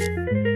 Música